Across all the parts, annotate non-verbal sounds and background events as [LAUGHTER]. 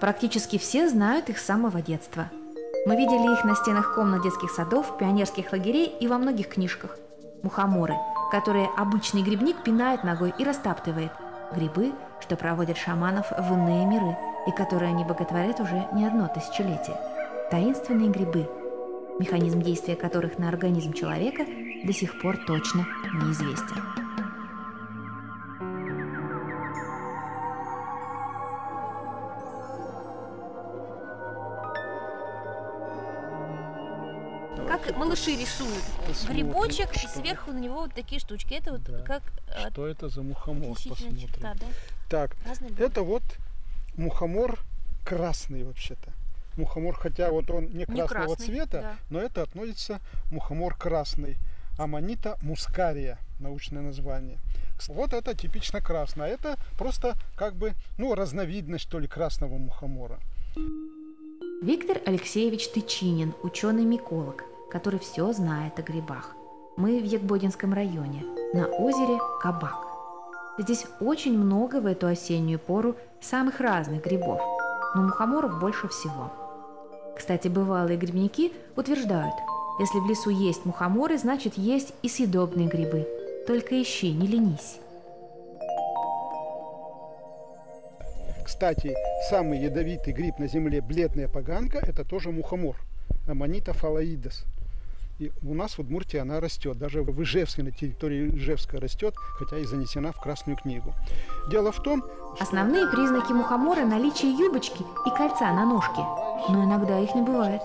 Практически все знают их с самого детства. Мы видели их на стенах комнат детских садов, пионерских лагерей и во многих книжках. Мухоморы, которые обычный грибник пинает ногой и растаптывает. Грибы, что проводят шаманов в иные миры и которые они боготворят уже не одно тысячелетие. Таинственные грибы, механизм действия которых на организм человека до сих пор точно неизвестен. Как малыши рисуют. Посмотрим, Грибочек, и что- сверху на него вот такие штучки. Это вот Да. как э, Что это за мухомор? Посмотрим. черта, да? Так, Разные это вот мухомор красный вообще-то. Мухомор, хотя вот он не Не красного красный, цвета, да. но это относится мухомор красный. Аманита мускария, научное название. Вот это типично красное, а это просто как бы, ну, разновидность, что ли, красного мухомора. Виктор Алексеевич Тычинин, ученый-миколог, который все знает о грибах. Мы в Егбодинском районе, на озере Кабак. Здесь очень много в эту осеннюю пору самых разных грибов, но мухоморов больше всего. Кстати, бывалые грибники утверждают, если в лесу есть мухоморы, значит есть и съедобные грибы. Только ищи, не ленись. Кстати, самый ядовитый гриб на земле, бледная поганка, это тоже мухомор. Аманита фалоидес. И у нас в Удмуртии она растет. Даже в Ижевске, на территории Ижевска растет, хотя и занесена в Красную книгу. Дело в том, что Основные признаки мухомора – наличие юбочки и кольца на ножке, но иногда их не бывает.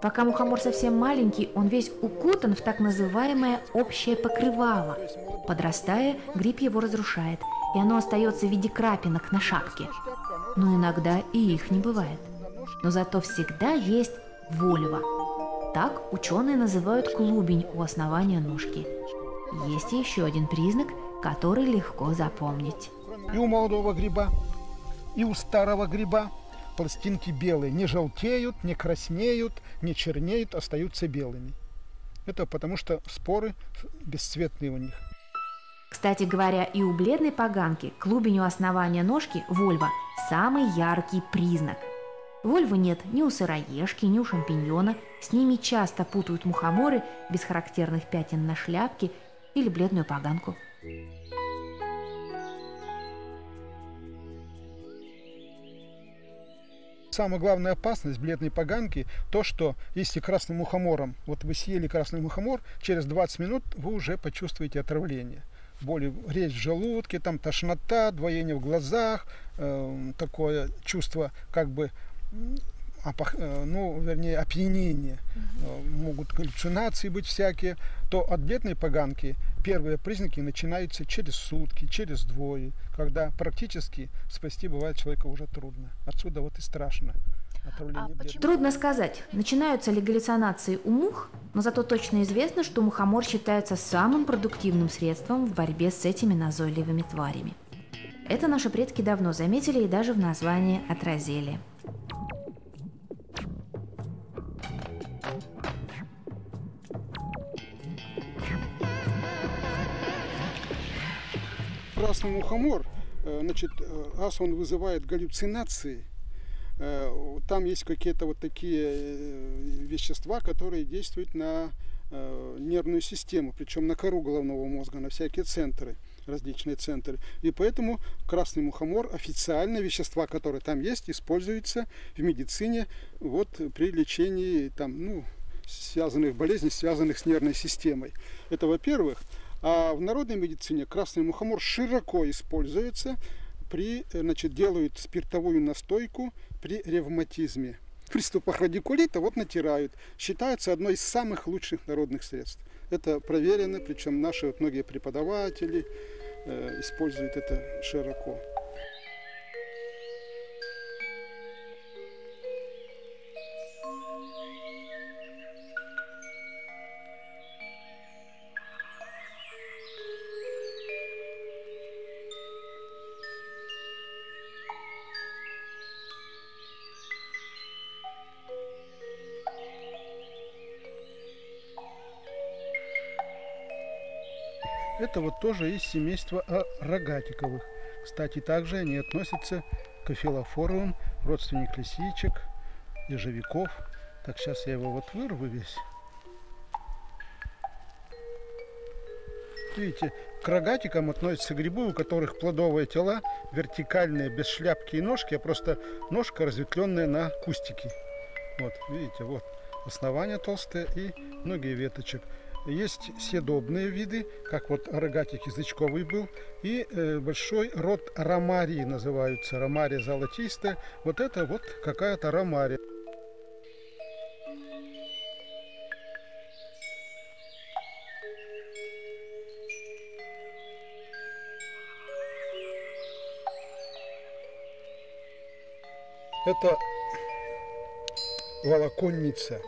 Пока мухомор совсем маленький, он весь укутан в так называемое общее покрывало. Подрастая, гриб его разрушает, и оно остается в виде крапинок на шапке. Но иногда и их не бывает. Но зато всегда есть вольва. Так ученые называют клубень у основания ножки. Есть еще один признак, который легко запомнить. и у молодого гриба, и у старого гриба пластинки белые. Не желтеют, не краснеют, не чернеют, остаются белыми. Это потому что споры бесцветные у них. Кстати говоря, и у бледной поганки клубень у основания ножки вольва – самый яркий признак. Вольвы нет ни у сыроежки, ни у шампиньона. С ними часто путают мухоморы без характерных пятен на шляпке или бледную поганку. Самая главная опасность бледной поганки то, что если красным мухомором, вот вы съели красный мухомор, через 20 минут вы уже почувствуете отравление. Боли, резь в желудке, там тошнота, двоение в глазах, э, такое чувство как бы ну, вернее, опьянение, Э, могут галлюцинации быть всякие, то от бледной поганки первые признаки начинаются через сутки, через двое, когда практически спасти бывает человека уже трудно. Отсюда вот и страшно отравление А? Трудно сказать, начинаются ли галлюцинации у мух, но зато точно известно, что мухомор считается самым продуктивным средством в борьбе с этими назойливыми тварями. Это наши предки давно заметили и даже в названии отразили. Красный мухомор, э, значит, э, раз он вызывает галлюцинации, э, там есть какие-то вот такие вещества, которые действуют на нервную систему, причем на кору головного мозга, на всякие центры, различные центры. И поэтому красный мухомор, официально вещества, которые там есть, используются в медицине вот, при лечении там, ну, связанных болезней, связанных с нервной системой. Это во-первых. А в народной медицине красный мухомор широко используется при, э, значит, делают спиртовую настойку при ревматизме. В приступах радикулита вот натирают. Считается одной из самых лучших народных средств. Это проверено, причем наши вот многие преподаватели э, используют это широко. Это вот тоже из семейства а, рогатиковых. Кстати, также они относятся к офилофоровым, родственник лисичек, ежевиков. Так, сейчас я его вот вырву весь. Видите, к рогатикам относятся грибы, у которых плодовые тела вертикальные, без шляпки и ножки, а просто ножка разветвленная на кустики. Вот, видите, вот основание толстое и многие веточек. Есть съедобные виды, как вот рогатик язычковый был, и э, большой род ромарии называются. Ромария золотистая. Вот это вот какая-то ромария. Это волоконница.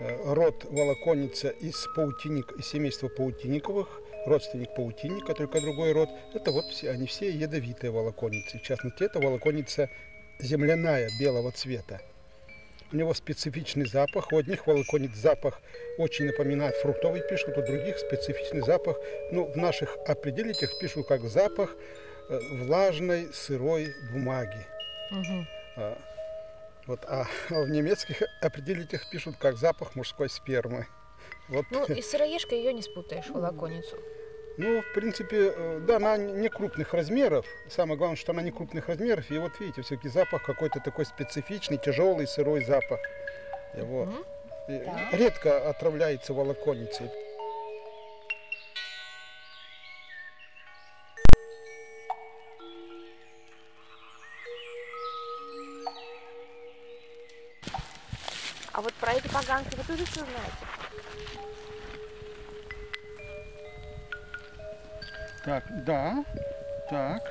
Э, род волоконница из паутинник, из семейства паутинниковых, родственник паутинника, только другой род. Это вот все, они все ядовитые волоконницы. В частности, это волоконница земляная, белого цвета. У него специфичный запах. У одних волоконниц запах очень напоминает фруктовый, пишут, у других специфичный запах. Ну, в наших определителях пишут как запах э, влажной сырой бумаги. Угу. Вот, а в немецких определителях пишут как запах мужской спермы. Вот. Ну и сыроежкой ее не спутаешь, волоконницу. Ну, в принципе, э, да, она не крупных размеров. Самое главное, что она не крупных размеров. И вот видите, все-таки запах какой-то такой специфичный, тяжелый, сырой запах. Его. Угу. Да. Редко отравляется волоконницей. А вот про эти поганки вы тоже все знаете? Так, да, так.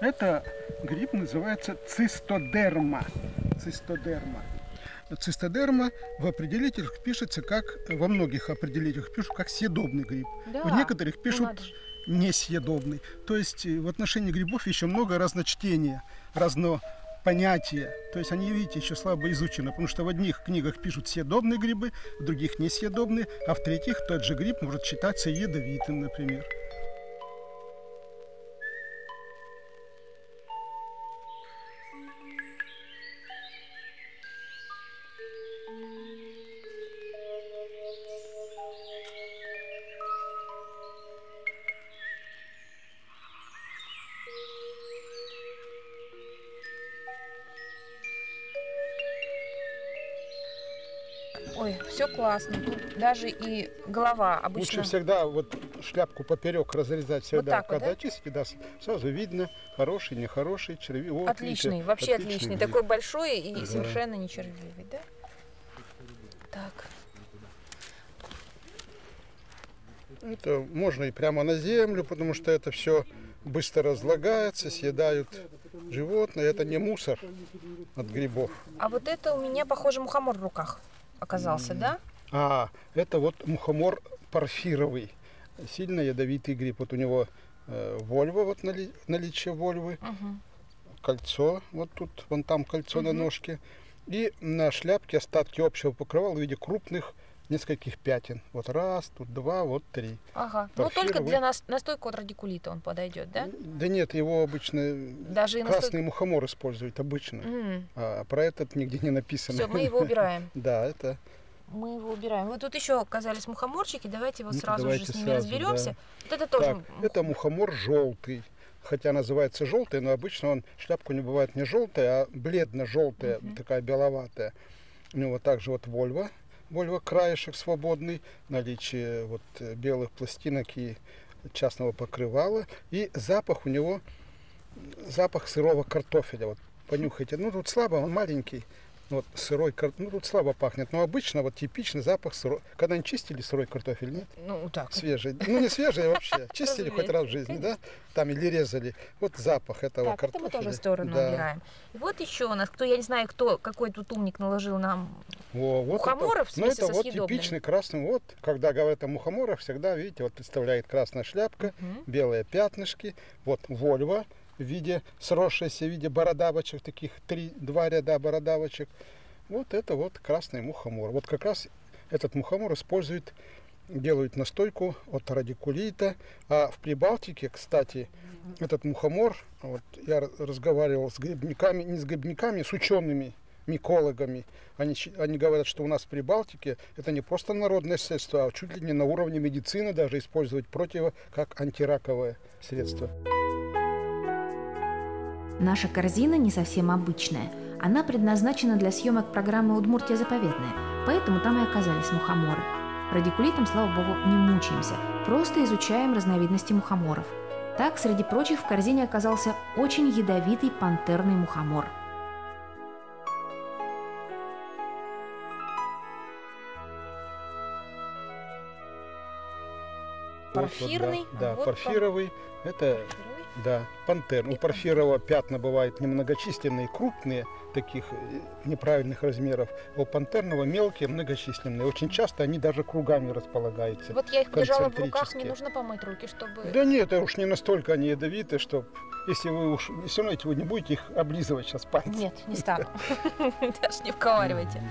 Это гриб называется цистодерма. Цистодерма. Цистодерма в определителях пишется как, во многих определителях пишут как съедобный гриб. Да, в некоторых ну пишут ну, несъедобный. То есть э, в отношении грибов еще много разночтения, разно понятия. То есть они, видите, еще слабо изучены, потому что в одних книгах пишут съедобные грибы, в других несъедобные, а в третьих тот же гриб может считаться ядовитым, например. Ой, все классно. Тут даже и голова обычно. Лучше всегда вот шляпку поперек разрезать всегда. Вот так Когда вот, да? чистите, да, сразу видно, хороший, нехороший, черви. Вот, отличный, видите, вообще отличный. отличный. Такой большой и да. совершенно не червивый, да? Так. Это можно и прямо на землю, потому что это все быстро разлагается, съедают животные. Это не мусор от грибов. А вот это у меня, похоже, мухомор в руках оказался, да? А, это вот мухомор парфировый, сильно ядовитый гриб. Вот у него э, вольва, вот нали, наличие вольвы, угу. кольцо, вот тут, вон там кольцо угу. на ножке. И на шляпке остатки общего покрывала в виде крупных нескольких пятен. Вот раз, тут два, вот три. Ага. Ну только для нас настойку от радикулита он подойдет, да? Да нет, его обычно Даже красный настойка... мухомор используют обычно. Mm. А про этот нигде не написано. Все, мы его убираем. [LAUGHS] Да, это. Мы его убираем. Вот тут еще оказались мухоморчики. Давайте вот ну, сразу давайте же с ними сразу, разберемся. Да. Вот это тоже. Так, это мухомор желтый хотя называется желтый, но обычно он шляпку не бывает не желтая, а бледно-желтая, угу. такая беловатая. У него также вот вольва вольва краешек свободный, наличие вот э, белых пластинок и частного покрывала. И запах у него, запах сырого картофеля. Вот понюхайте. Ну, тут слабо, он маленький. Ну, вот сырой картофель, ну тут слабо пахнет, но обычно вот типичный запах сырой. Когда они чистили сырой картофель, нет? Ну так. Свежий. Ну не свежий вообще. [LAUGHS] Чистили хоть раз в жизни, да? Там или резали. Вот запах этого так, картофеля. это мы тоже в сторону да. убираем. И вот еще у нас, кто, я не знаю, кто, какой тут умник наложил нам О, вот мухоморов это, Ну это вот типичный красный, вот, когда говорят о мухоморах, всегда, видите, вот представляет красная шляпка, угу. белые пятнышки, вот вольва, в виде сросшейся в виде бородавочек, таких три, два ряда бородавочек. Вот это вот красный мухомор. Вот как раз этот мухомор используют, делают настойку от радикулита. А в Прибалтике, кстати, этот мухомор, вот я разговаривал с грибниками, не с грибниками, с учеными, микологами. Они, они говорят, что у нас в Прибалтике это не просто народное средство, а чуть ли не на уровне медицины даже использовать противо как антираковое средство. Наша корзина не совсем обычная. Она предназначена для съемок программы «Удмуртия заповедная», поэтому там и оказались мухоморы. Радикулитом, слава богу, не мучаемся, просто изучаем разновидности мухоморов. Так, среди прочих, в корзине оказался очень ядовитый пантерный мухомор – Порфирный. Вот, да, вот порфировый. Это да, пантер. У порфирова пятна бывают немногочисленные, крупные, таких э, неправильных размеров. У пантерного мелкие, многочисленные. Очень часто они даже кругами располагаются. Вот я их держала в руках, не нужно помыть руки, чтобы... Да нет, уж не настолько они ядовиты, что если вы уж все равно вы не будете их облизывать сейчас пальцем. Нет, не стану. [LAUGHS] Даже не вковаривайте.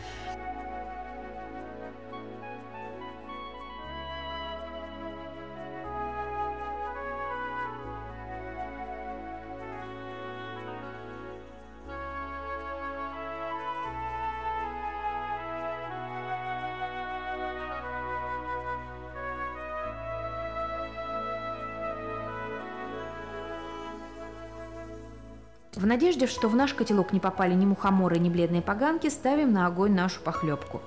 В надежде, что в наш котелок не попали ни мухоморы, ни бледные поганки, ставим на огонь нашу похлебку.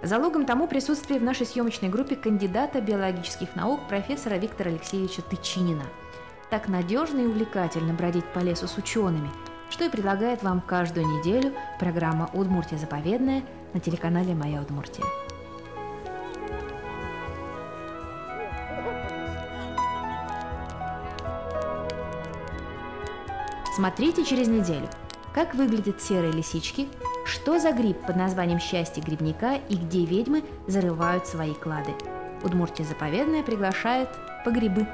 Залогом тому присутствие в нашей съемочной группе кандидата биологических наук профессора Виктора Алексеевича Тычинина. Так надежно и увлекательно бродить по лесу с учеными, что и предлагает вам каждую неделю программа «Удмуртия заповедная» на телеканале «Моя Удмуртия». Смотрите через неделю, как выглядят серые лисички, что за гриб под названием «Счастье грибника» и где ведьмы зарывают свои клады. Удмуртия заповедная приглашает по грибы.